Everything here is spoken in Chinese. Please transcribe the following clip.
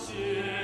心